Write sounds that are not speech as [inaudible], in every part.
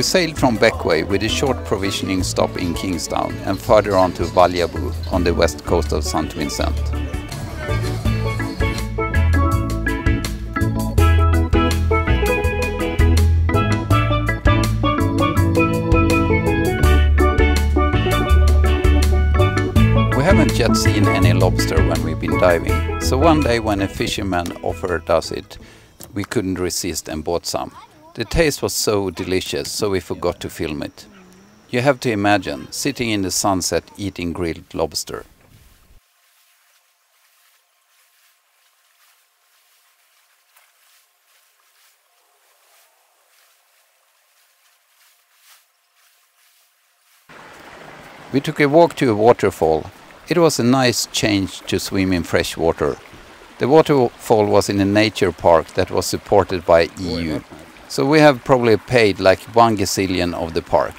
We sailed from Bequia with a short provisioning stop in Kingstown and further on to Wallilabou on the west coast of St. Vincent. We haven't yet seen any lobster when we've been diving, so one day when a fisherman offered us it, we couldn't resist and bought some. The taste was so delicious, so we forgot to film it. You have to imagine sitting in the sunset eating grilled lobster. We took a walk to a waterfall. It was a nice change to swim in fresh water. The waterfall was in a nature park that was supported by EU. So we have probably paid like one gazillion of the park.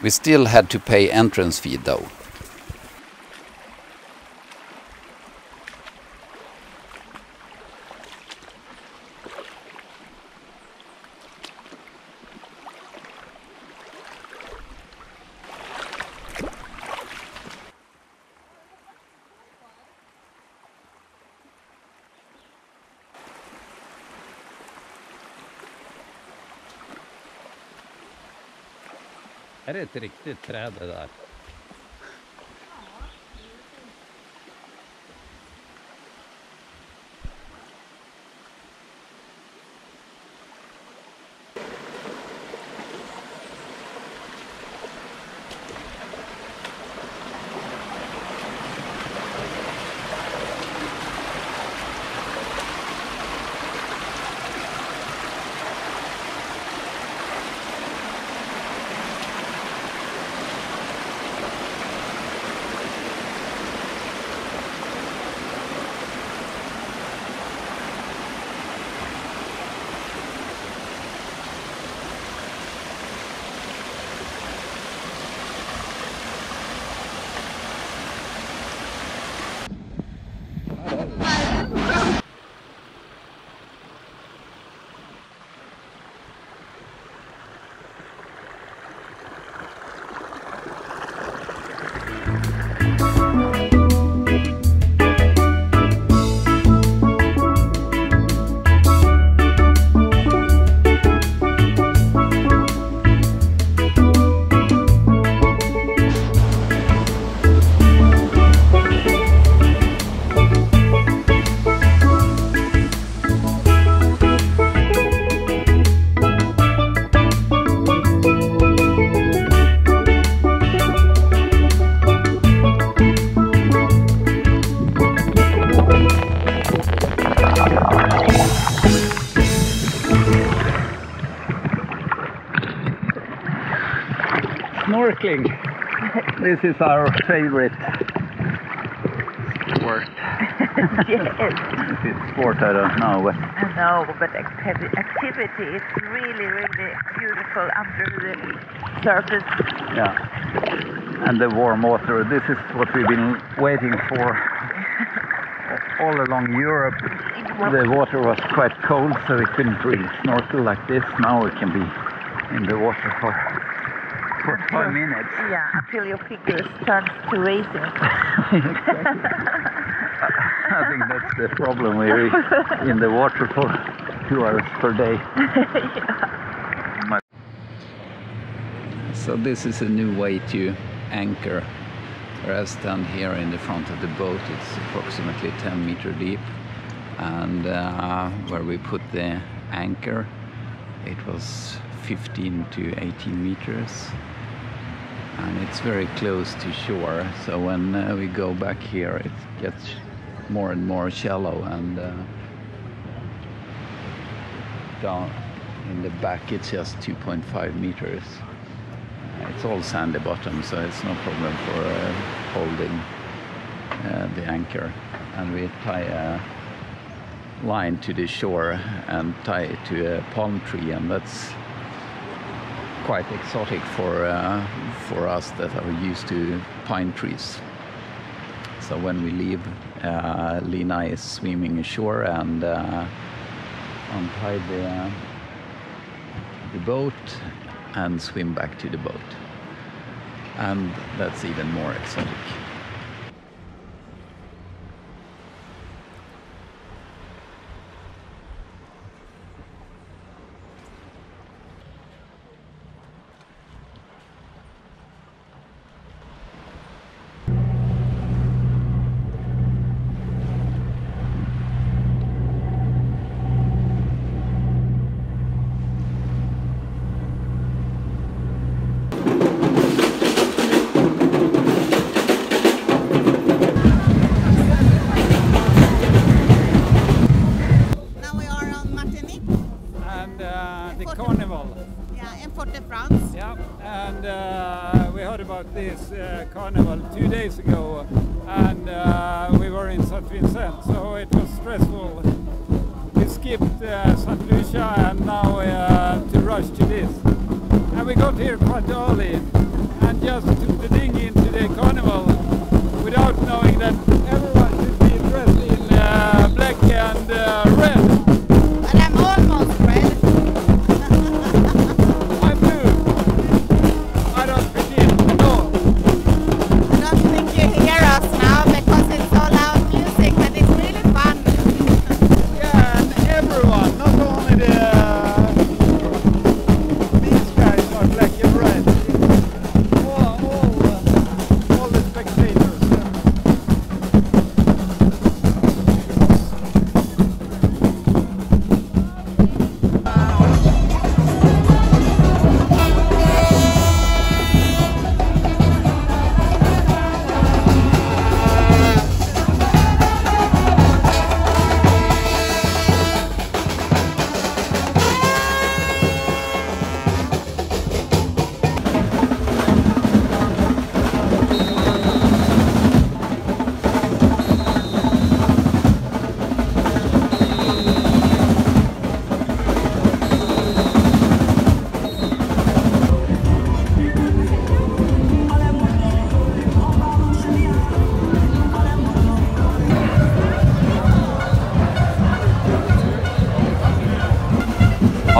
We still had to pay entrance fee though. Det er et riktig tre, det der. Snorkeling. This is our favorite sport. [laughs] yes, If it's sport, I don't know. But I know, but activi- activity is really, really beautiful under the surface. yeah. And the warm water. This is what we've been waiting for [laughs] all along Europe. The water was quite cold, so we couldn't really snorkel like this. Now we can be in the water for 45 [laughs] minutes. Yeah, until your fingers turn to racing. [laughs] I think that's the problem. We're in the water for two hours per day. [laughs] So this is a new way to anchor. Where I stand here in the front of the boat, it's approximately 10 meter deep. And uh, where we put the anchor, it was 15 to 18 meters. And it's very close to shore, so when uh, we go back here, it gets more and more shallow and uh, down in the back it's just 2.5 meters. Uh, It's all sandy bottom, so it's no problem for uh, holding uh, the anchor. And we tie a line to the shore and tie it to a palm tree, and that's quite exotic for uh, for us that are used to pine trees. So when we leave, uh, Lina is swimming ashore and uh, the the boat and swim back to the boat. And that's even more exotic. About this uh, carnival two days ago, and uh, we were in Saint Vincent, so it was stressful. We skipped uh, Saint Lucia, and now to rush to this. And we got here quite early,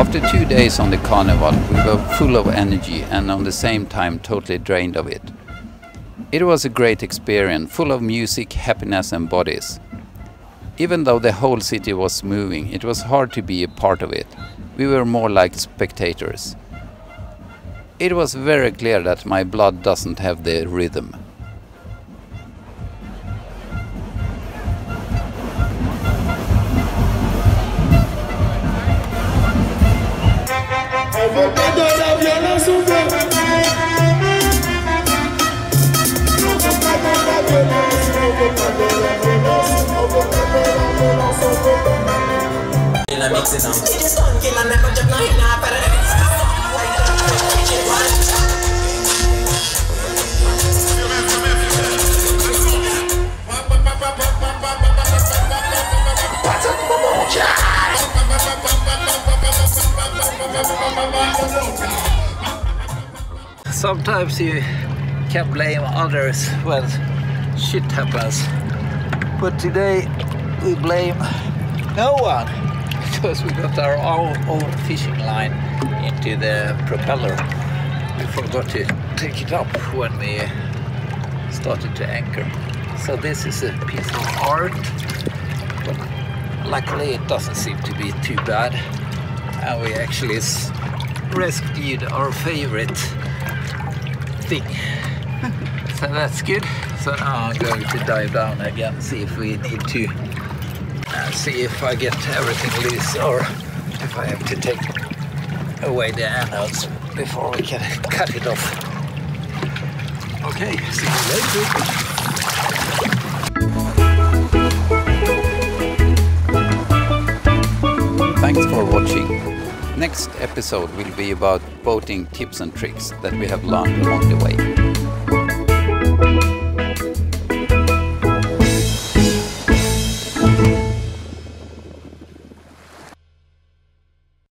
After two days on the carnival, we were full of energy and on the same time totally drained of it. It was a great experience, full of music, happiness, and bodies. Even though the whole city was moving, it was hard to be a part of it. We were more like spectators. It was very clear that my blood doesn't have the rhythm. Sometimes you can blame others when shit happens. But today we blame no one because we got our own, fishing line into the propeller. We forgot to take it up when we started to anchor. So this is a piece of art. But luckily it doesn't seem to be too bad. And we actually rescued our favorite thing. [laughs] [laughs] that's good. So now I'm going to dive down again, see if we need to uh, see if I get everything loose or if I have to take away the anodes before we can [laughs] cut it off. Okay, see you later. Thanks for watching. Next episode will be about boating tips and tricks that we have learned along the way.